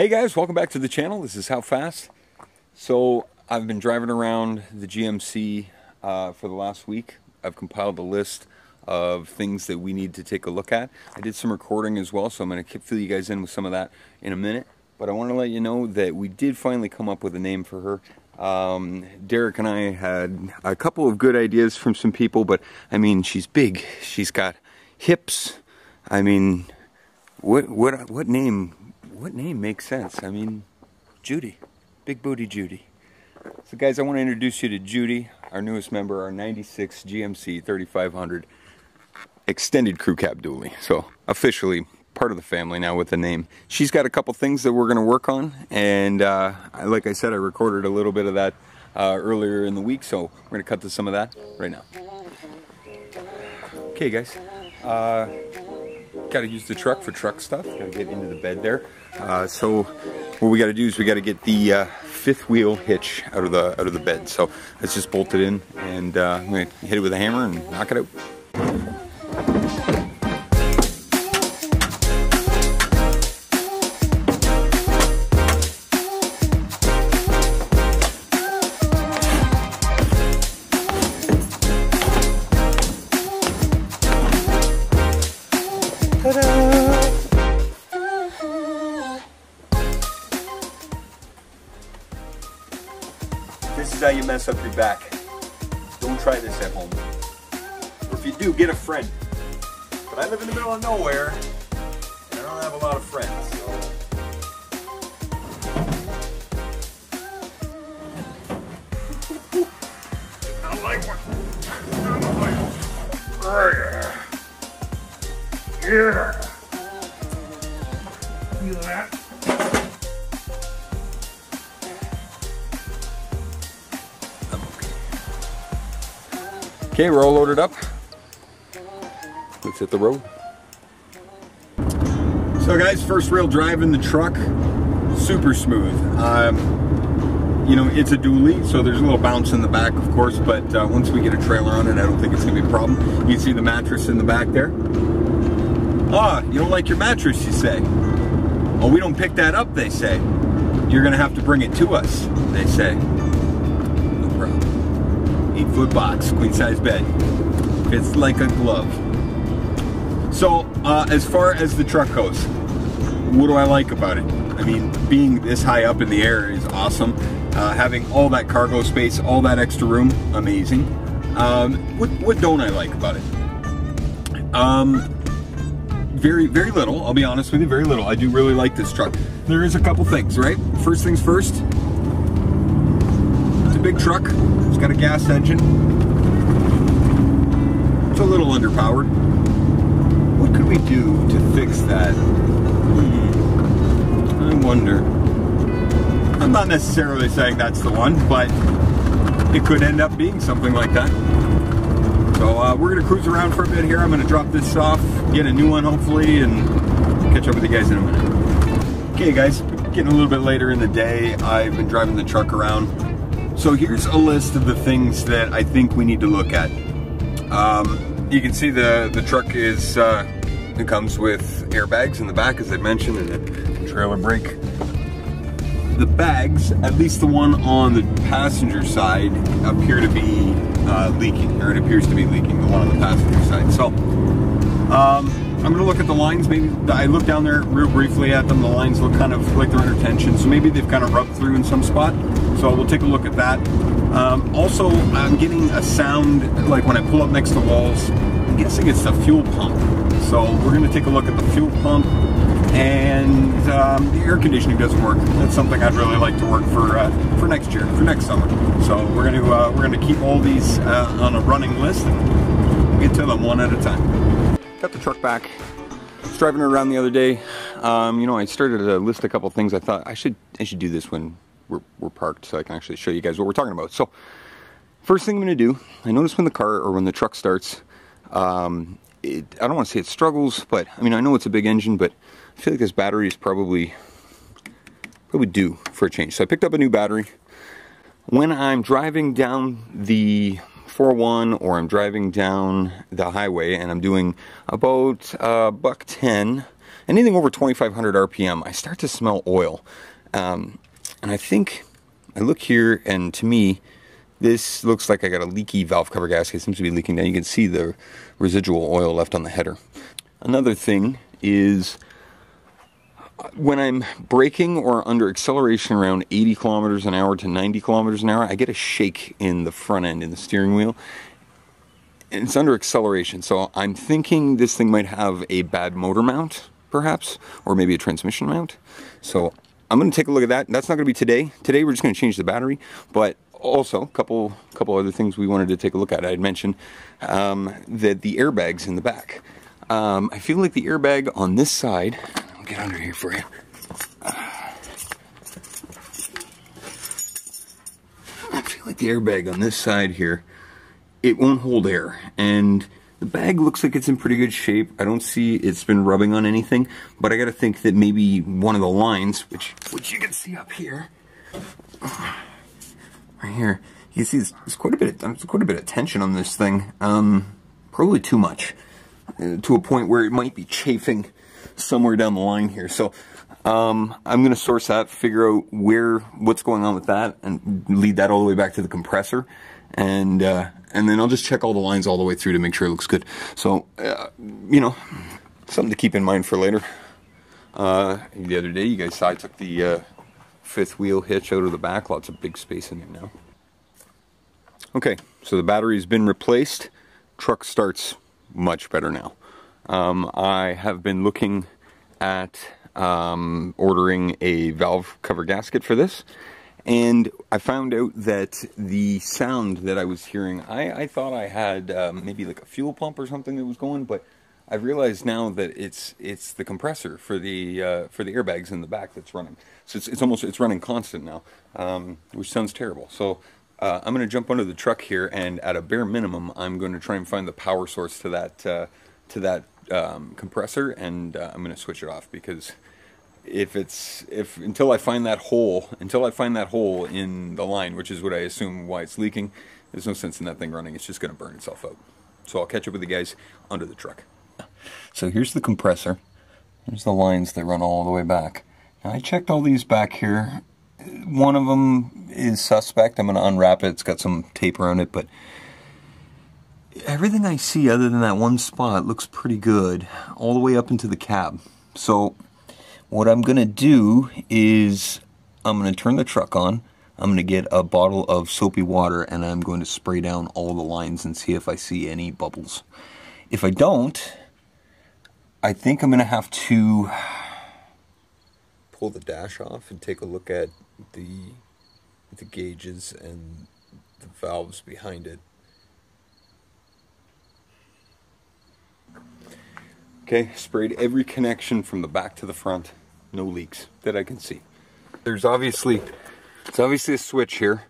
Hey guys, welcome back to the channel. This is How Fast. So I've been driving around the GMC uh, for the last week. I've compiled a list of things that we need to take a look at. I did some recording as well, so I'm going to fill you guys in with some of that in a minute. But I want to let you know that we did finally come up with a name for her. Um, Derek and I had a couple of good ideas from some people, but I mean, she's big. She's got hips. I mean, what what what name what name makes sense? I mean, Judy. Big Booty Judy. So guys, I want to introduce you to Judy, our newest member, our 96 GMC 3500 extended crew cab dually. So officially part of the family now with the name. She's got a couple things that we're going to work on. And uh, like I said, I recorded a little bit of that uh, earlier in the week. So we're going to cut to some of that right now. Okay guys. Uh, got to use the truck for truck stuff. Got to get into the bed there. Uh, so what we got to do is we got to get the uh, fifth wheel hitch out of the out of the bed. So let's just bolt it in, and uh, I'm gonna hit it with a hammer and knock it out. Mess up your back. Don't try this at home. Or if you do, get a friend. But I live in the middle of nowhere, and I don't have a lot of friends. Yeah. Feel that? Okay, we're all loaded up. Let's hit the road. So guys, first real drive in the truck, super smooth. Um, you know, it's a dually, so there's a little bounce in the back, of course, but uh, once we get a trailer on it, I don't think it's gonna be a problem. You see the mattress in the back there. Ah, you don't like your mattress, you say. Oh, we don't pick that up, they say. You're gonna have to bring it to us, they say. No foot box, queen size bed. It's like a glove. So, uh, as far as the truck goes, what do I like about it? I mean, being this high up in the air is awesome. Uh, having all that cargo space, all that extra room, amazing. Um, what, what don't I like about it? Um, very, very little. I'll be honest with you, very little. I do really like this truck. There is a couple things, right? First things first. Big truck. It's got a gas engine. It's a little underpowered. What could we do to fix that? Hmm. I wonder. I'm not necessarily saying that's the one, but it could end up being something like that. So uh, we're gonna cruise around for a bit here. I'm gonna drop this off, get a new one hopefully, and catch up with you guys in a minute. Okay guys, getting a little bit later in the day. I've been driving the truck around. So here's a list of the things that I think we need to look at. Um, you can see the, the truck is, uh, it comes with airbags in the back as I mentioned and a trailer brake. The bags, at least the one on the passenger side, appear to be uh, leaking, or it appears to be leaking, the one on the passenger side. So, um, I'm gonna look at the lines, maybe, I looked down there real briefly at them, the lines look kind of like they're under tension, so maybe they've kind of rubbed through in some spot. So we'll take a look at that. Um, also, I'm getting a sound, like when I pull up next to walls, I'm guessing it's the fuel pump. So we're gonna take a look at the fuel pump, and um, the air conditioning doesn't work. That's something I'd really like to work for uh, for next year, for next summer. So we're gonna uh, we're gonna keep all these uh, on a running list. We'll get to them one at a time. Got the truck back. Was driving around the other day. Um, you know, I started to list a couple things. I thought I should I should do this when we're, we're parked, so I can actually show you guys what we're talking about. So, first thing I'm gonna do, I notice when the car or when the truck starts, um, it, I don't want to say it struggles, but I mean I know it's a big engine, but I feel like this battery is probably probably due for a change. So I picked up a new battery. When I'm driving down the 401 or I'm driving down the highway and I'm doing about uh, buck 10 anything over 2500 RPM, I start to smell oil. Um, and I think I look here, and to me, this looks like I got a leaky valve cover gasket. It seems to be leaking down. You can see the residual oil left on the header. Another thing is when I'm braking or under acceleration around 80 kilometers an hour to 90 kilometers an hour, I get a shake in the front end in the steering wheel. And it's under acceleration, so I'm thinking this thing might have a bad motor mount, perhaps, or maybe a transmission mount. So I'm going to take a look at that. That's not going to be today. Today we're just going to change the battery, but also a couple couple other things we wanted to take a look at. I had mentioned um, that the airbags in the back. Um, I feel like the airbag on this side get under here for you. I feel like the airbag on this side here, it won't hold air. And the bag looks like it's in pretty good shape. I don't see it's been rubbing on anything, but I gotta think that maybe one of the lines, which which you can see up here, right here, you see there's, quite a bit of there's quite a bit of tension on this thing. Um, probably too much, uh, to a point where it might be chafing somewhere down the line here. So um, I'm going to source that, figure out where, what's going on with that, and lead that all the way back to the compressor. And, uh, and then I'll just check all the lines all the way through to make sure it looks good. So, uh, you know, something to keep in mind for later. Uh, the other day, you guys saw I took the uh, fifth wheel hitch out of the back. Lots of big space in there now. Okay, so the battery's been replaced. Truck starts much better now. Um, I have been looking at um, ordering a valve cover gasket for this and I found out that the sound that I was hearing, I, I thought I had um, maybe like a fuel pump or something that was going, but I've realized now that it's it's the compressor for the uh, for the airbags in the back that's running. So it's, it's almost it's running constant now, um, which sounds terrible. So uh, I'm going to jump under the truck here, and at a bare minimum, I'm going to try and find the power source to that uh, to that um, compressor and uh, I'm going to switch it off because if it's if until I find that hole until I find that hole in the line which is what I assume why it's leaking there's no sense in that thing running. It's just going to burn itself out so I'll catch up with the guys under the truck. So here's the compressor. Here's the lines that run all the way back. Now I checked all these back here. One of them is suspect. I'm going to unwrap it. It's got some tape around it but everything I see other than that one spot looks pretty good all the way up into the cab. So what I'm going to do is I'm going to turn the truck on. I'm going to get a bottle of soapy water and I'm going to spray down all the lines and see if I see any bubbles. If I don't, I think I'm going to have to pull the dash off and take a look at the the gauges and the valves behind it Okay, sprayed every connection from the back to the front. No leaks that I can see. There's obviously, it's obviously a switch here.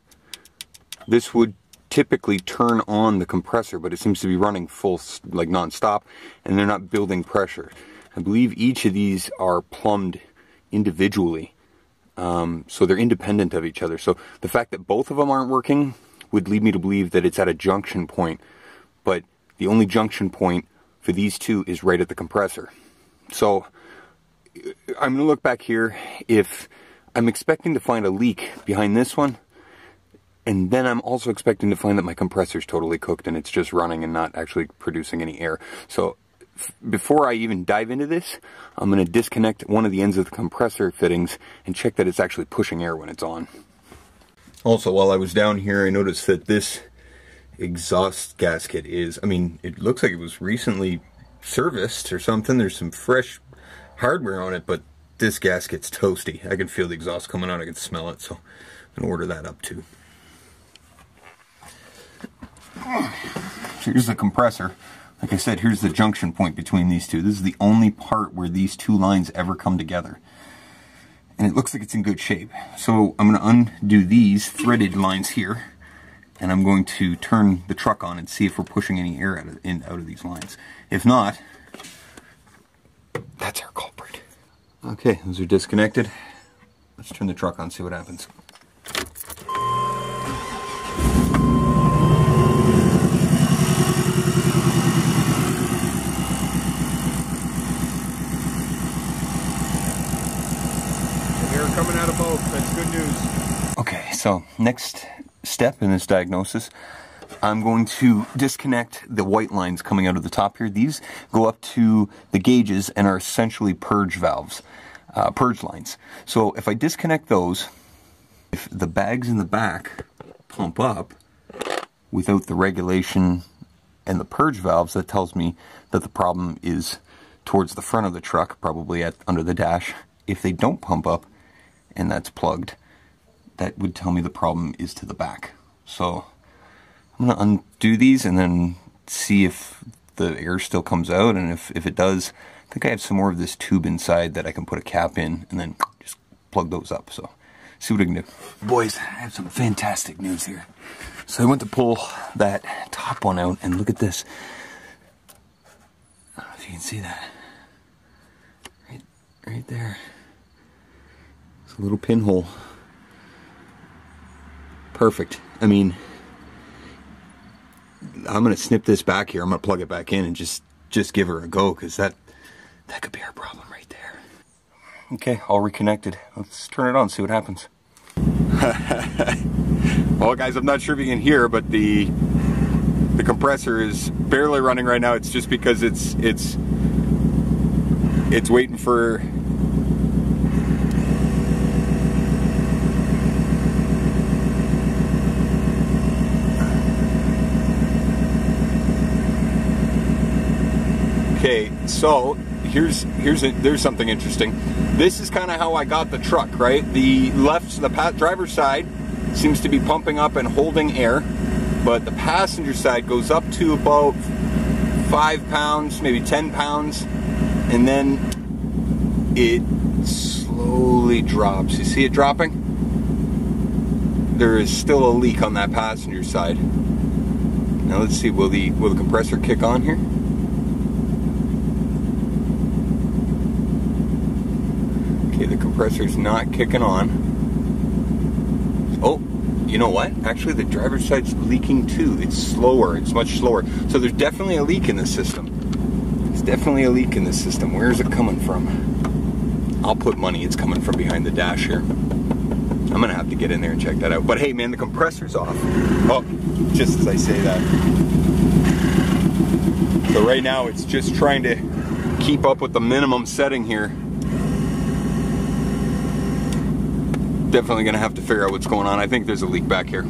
This would typically turn on the compressor, but it seems to be running full, like non-stop, and they're not building pressure. I believe each of these are plumbed individually. Um, so they're independent of each other. So the fact that both of them aren't working would lead me to believe that it's at a junction point. But the only junction point for these two is right at the compressor. So I'm going to look back here. If I'm expecting to find a leak behind this one, and then I'm also expecting to find that my compressor is totally cooked and it's just running and not actually producing any air. So before I even dive into this, I'm going to disconnect one of the ends of the compressor fittings and check that it's actually pushing air when it's on. Also, while I was down here, I noticed that this exhaust gasket is. I mean, it looks like it was recently serviced or something. There's some fresh hardware on it, but this gasket's toasty. I can feel the exhaust coming out. I can smell it, so I'm going to order that up too. Here's the compressor. Like I said, here's the junction point between these two. This is the only part where these two lines ever come together. And it looks like it's in good shape. So I'm going to undo these threaded lines here and I'm going to turn the truck on and see if we're pushing any air out of, in, out of these lines. If not, that's our culprit. Okay, those are disconnected. Let's turn the truck on, and see what happens. Air coming out of both, that's good news. Okay, so next step in this diagnosis, I'm going to disconnect the white lines coming out of the top here. These go up to the gauges and are essentially purge valves, uh, purge lines. So if I disconnect those, if the bags in the back pump up without the regulation and the purge valves, that tells me that the problem is towards the front of the truck, probably at under the dash. If they don't pump up and that's plugged, that would tell me the problem is to the back. So I'm gonna undo these and then see if the air still comes out and if, if it does, I think I have some more of this tube inside that I can put a cap in and then just plug those up. So see what I can do. Boys, I have some fantastic news here. So I went to pull that top one out and look at this. I don't know if you can see that. Right, right there. It's a little pinhole. Perfect. I mean, I'm gonna snip this back here. I'm gonna plug it back in and just just give her a go because that that could be our problem right there. Okay, all reconnected. Let's turn it on, see what happens. well, guys, I'm not sure if you can hear, but the the compressor is barely running right now. It's just because it's it's it's waiting for Okay, so here's here's a, there's something interesting. This is kind of how I got the truck, right? The left, the driver's side seems to be pumping up and holding air, but the passenger side goes up to about five pounds, maybe ten pounds, and then it slowly drops. You see it dropping? There is still a leak on that passenger side. Now let's see, will the will the compressor kick on here? Okay, the compressor's not kicking on. Oh, you know what? Actually, the driver's side's leaking too. It's slower. It's much slower. So there's definitely a leak in the system. It's definitely a leak in the system. Where is it coming from? I'll put money it's coming from behind the dash here. I'm gonna have to get in there and check that out. But hey, man, the compressor's off. Oh, just as I say that. So right now, it's just trying to keep up with the minimum setting here definitely gonna have to figure out what's going on. I think there's a leak back here.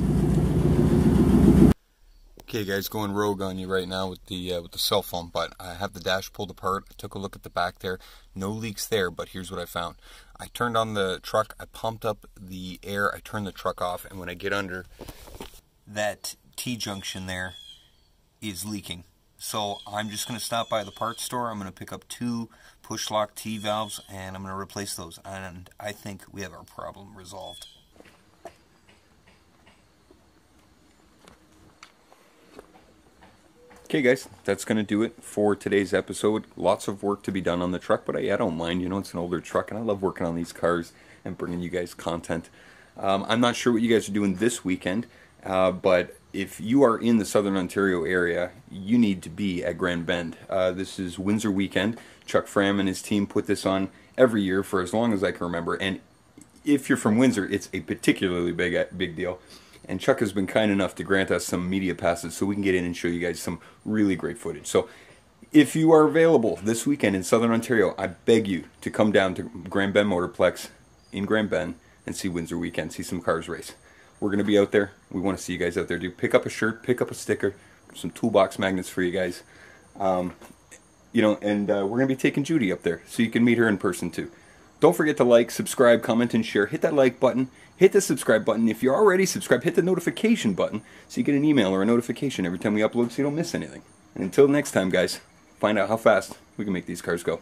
Okay guys, going rogue on you right now with the uh, with the cell phone, but I have the dash pulled apart. I took a look at the back there. No leaks there, but here's what I found. I turned on the truck, I pumped up the air, I turned the truck off, and when I get under, that T-junction there is leaking. So I'm just going to stop by the parts store. I'm going to pick up two push lock T valves and I'm going to replace those. And I think we have our problem resolved. Okay guys, that's going to do it for today's episode. Lots of work to be done on the truck, but I, I don't mind. You know, it's an older truck and I love working on these cars and bringing you guys content. Um, I'm not sure what you guys are doing this weekend, uh, but if you are in the Southern Ontario area, you need to be at Grand Bend. Uh, this is Windsor weekend. Chuck Fram and his team put this on every year for as long as I can remember. And if you're from Windsor, it's a particularly big big deal. And Chuck has been kind enough to grant us some media passes so we can get in and show you guys some really great footage. So if you are available this weekend in Southern Ontario, I beg you to come down to Grand Bend Motorplex in Grand Bend and see Windsor weekend, see some cars race. We're going to be out there. We want to see you guys out there. Do pick up a shirt, pick up a sticker, some toolbox magnets for you guys. Um, you know, and uh, we're going to be taking Judy up there so you can meet her in person too. Don't forget to like, subscribe, comment, and share. Hit that like button. Hit the subscribe button. If you're already subscribed, hit the notification button so you get an email or a notification every time we upload so you don't miss anything. And until next time, guys, find out how fast we can make these cars go.